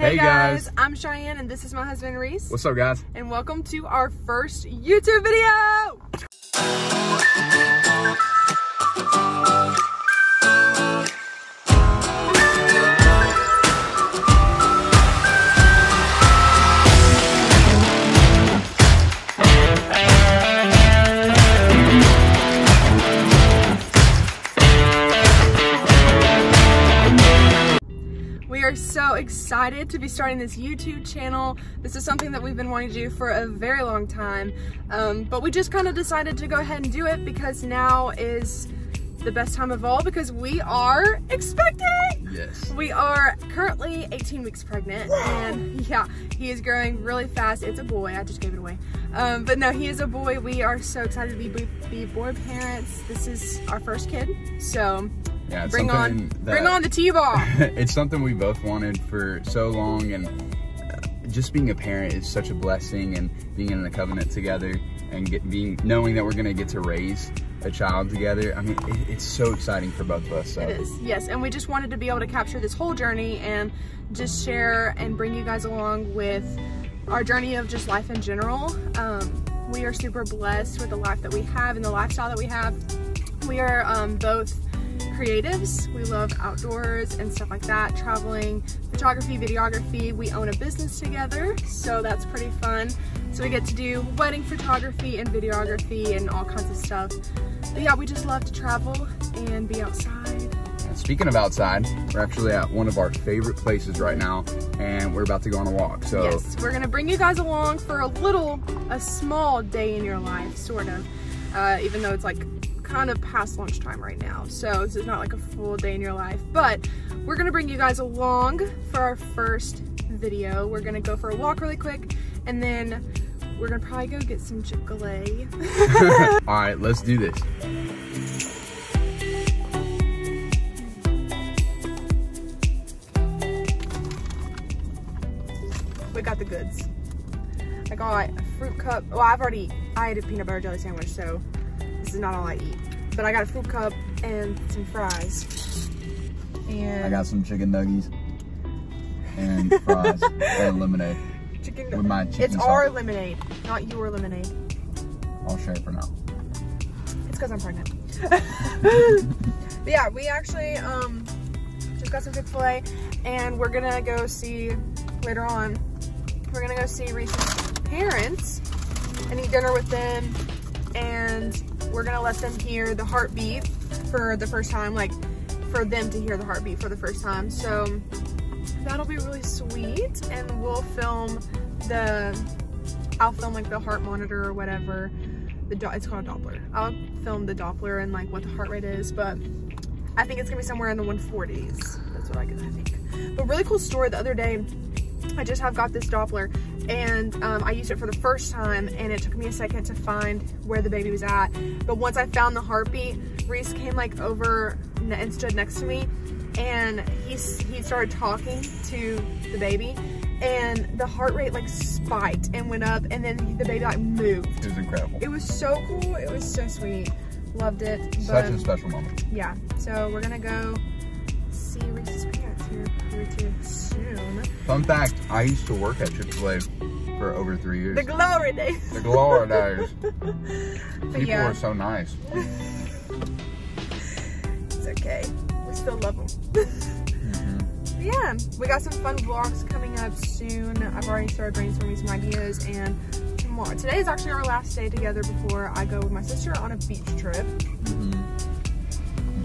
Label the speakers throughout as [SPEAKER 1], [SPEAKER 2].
[SPEAKER 1] Hey, guys. I'm Cheyenne and this is my husband Reese.
[SPEAKER 2] What's up guys?
[SPEAKER 1] And welcome to our first YouTube video! We are so excited to be starting this YouTube channel. This is something that we've been wanting to do for a very long time, um, but we just kind of decided to go ahead and do it because now is the best time of all because we are expecting.
[SPEAKER 2] Yes.
[SPEAKER 1] We are currently 18 weeks pregnant and yeah, he is growing really fast. It's a boy, I just gave it away. Um, but no, he is a boy. We are so excited to be, be boy parents. This is our first kid, so
[SPEAKER 2] Yeah, it's
[SPEAKER 1] bring on, bring on the T-ball.
[SPEAKER 2] it's something we both wanted for so long and uh, just being a parent is such a blessing and being in the covenant together and get, being knowing that we're gonna get to raise a child together. I mean, it, it's so exciting for both of us. So.
[SPEAKER 1] It is, yes. And we just wanted to be able to capture this whole journey and just share and bring you guys along with our journey of just life in general. Um, we are super blessed with the life that we have and the lifestyle that we have. We are um, both creatives. We love outdoors and stuff like that, traveling, photography, videography. We own a business together, so that's pretty fun. So we get to do wedding photography and videography and all kinds of stuff. But yeah, we just love to travel and be outside.
[SPEAKER 2] Speaking of outside, we're actually at one of our favorite places right now, and we're about to go on a walk. So
[SPEAKER 1] Yes, we're gonna bring you guys along for a little, a small day in your life, sort of. Uh, even though it's like kind of past lunchtime right now, so this is not like a full day in your life. But we're gonna bring you guys along for our first video. We're gonna go for a walk really quick, and then we're gonna probably go get some Chick-fil-A.
[SPEAKER 2] all right, let's do this.
[SPEAKER 1] we got the goods. I got a fruit cup. Well, I've already, I ate a peanut butter jelly sandwich, so this is not all I eat. But I got a fruit cup and some fries. And
[SPEAKER 2] I got some chicken nuggies and fries and lemonade.
[SPEAKER 1] chicken.
[SPEAKER 2] with my chicken
[SPEAKER 1] it's
[SPEAKER 2] salad.
[SPEAKER 1] our lemonade, not your lemonade.
[SPEAKER 2] I'll share it for now.
[SPEAKER 1] It's because I'm pregnant. but yeah, we actually um just got some Chick-fil-A and we're gonna go see later on. We're gonna go see Reese's parents and eat dinner with them and we're gonna let them hear the heartbeat for the first time, like for them to hear the heartbeat for the first time. So that'll be really sweet and we'll film the I'll film like the heart monitor or whatever. The it's called a Doppler. I'll film the Doppler and like what the heart rate is, but I think it's gonna be somewhere in the 140s. That's what I, I think. But really cool story the other day. I just have got this Doppler and um, I used it for the first time and it took me a second to find where the baby was at. But once I found the heartbeat, Reese came like over and stood next to me and he, he started talking to the baby and the heart rate like spiked and went up and then the baby like moved.
[SPEAKER 2] It was incredible.
[SPEAKER 1] It was so cool. It was so sweet. Loved it.
[SPEAKER 2] Such
[SPEAKER 1] But
[SPEAKER 2] a special moment.
[SPEAKER 1] yeah, so we're gonna go see Reese's parents here pretty soon.
[SPEAKER 2] Fun fact, I used to work at Chick-fil-A for over three years.
[SPEAKER 1] The glory days.
[SPEAKER 2] The glory days. People
[SPEAKER 1] yeah,
[SPEAKER 2] are so nice.
[SPEAKER 1] it's okay. We still love them. Mm-hmm. yeah, we got some fun vlogs coming up soon. I've already started brainstorming some ideas and tomorrow. Today is actually our last day together before I go with my sister on a beach trip. Mm-hmm.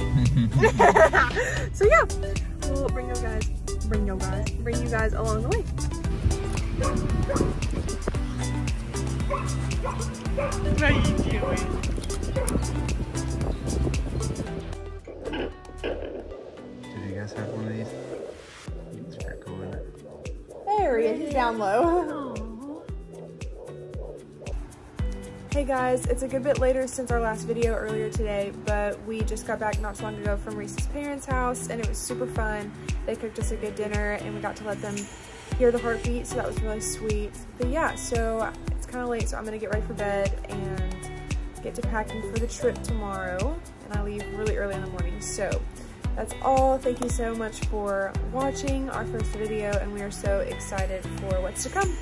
[SPEAKER 1] so yeah, we'll bring you guys, bring you guys, bring you guys along the way. What are you doing?
[SPEAKER 2] Did you guys have one of these? It's pretty cool, isn't it?
[SPEAKER 1] There he is. He's down low. Hey guys, it's a good bit later since our last video earlier today, but we just got back not so long ago from Reese's parents' house and it was super fun. They cooked us a good dinner and we got to let them hear the heartbeat, so that was really sweet. But yeah, so it's kind of late, so I'm gonna get ready for bed and get to packing for the trip tomorrow. And I leave really early in the morning, so that's all. Thank you so much for watching our first video and we are so excited for what's to come.